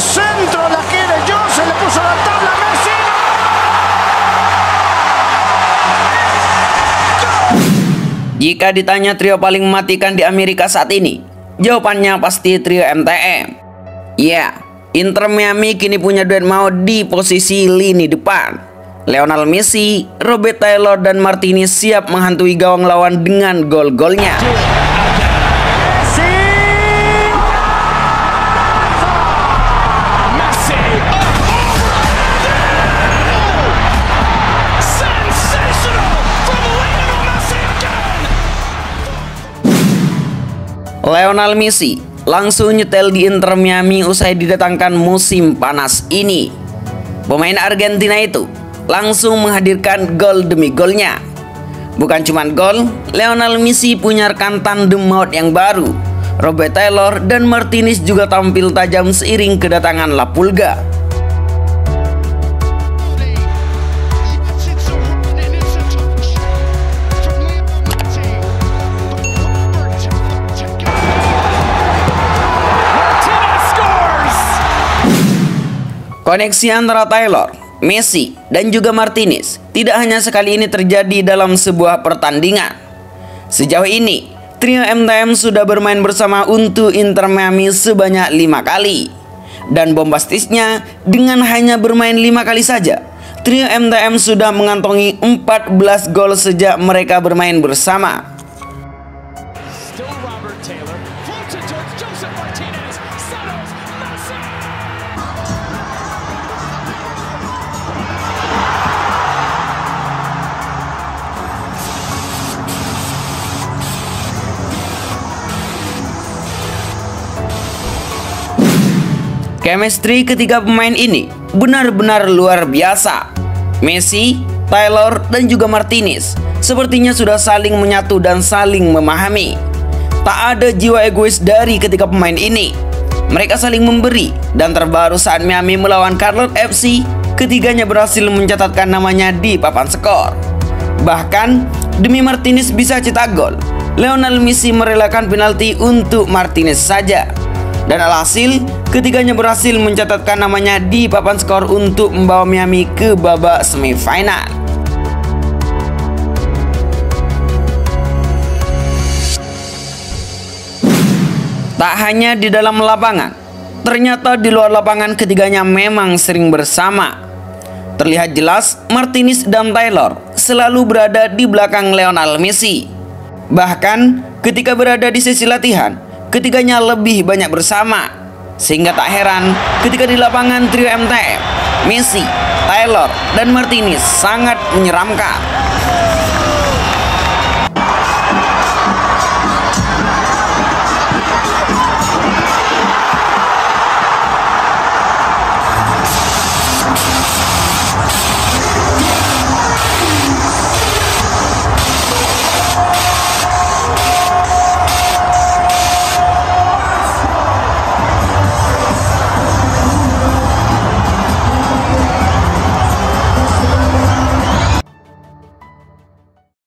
centro, la quiere yo, se le puso la tabla a Messi. Jika ditanya trio paling mematikan di Amerika saat ini, jawabannya pasti trio MTM. Ya, Inter Miami kini punya duet mau di posisi lini depan. Lionel Messi, Robert Taylor, dan Martinez siap menghantui gawang lawan dengan gol-golnya. Lionel Messi langsung nyetel di Inter Miami usai didatangkan musim panas ini. Pemain Argentina itu langsung menghadirkan gol demi golnya. Bukan cuma gol, Lionel Messi punya rekan tandem maut yang baru. Robert Taylor dan Martinez juga tampil tajam seiring kedatangan La Pulga. Koneksi antara Taylor, Messi, dan juga Martinez tidak hanya sekali ini terjadi dalam sebuah pertandingan. Sejauh ini, trio MTM sudah bermain bersama untuk Inter Miami sebanyak lima kali. Dan bombastisnya, dengan hanya bermain lima kali saja, trio MTM sudah mengantongi 14 gol sejak mereka bermain bersama. Chemistry ketiga pemain ini benar-benar luar biasa. Messi, Taylor, dan juga Martinez sepertinya sudah saling menyatu dan saling memahami. Tak ada jiwa egois dari ketiga pemain ini. Mereka saling memberi dan terbaru saat Miami melawan Charlotte FC, ketiganya berhasil mencatatkan namanya di papan skor. Bahkan demi Martinez bisa cetak gol, Lionel Messi merelakan penalti untuk Martinez saja. Dan alhasil, ketiganya berhasil mencatatkan namanya di papan skor untuk membawa Miami ke babak semifinal. Tak hanya di dalam lapangan, ternyata di luar lapangan ketiganya memang sering bersama. Terlihat jelas Martinez dan Taylor selalu berada di belakang Lionel Messi. Bahkan ketika berada di sesi latihan, ketiganya lebih banyak bersama. Sehingga tak heran ketika di lapangan trio MTM, Messi, Taylor, dan Martinez sangat menyeramkan.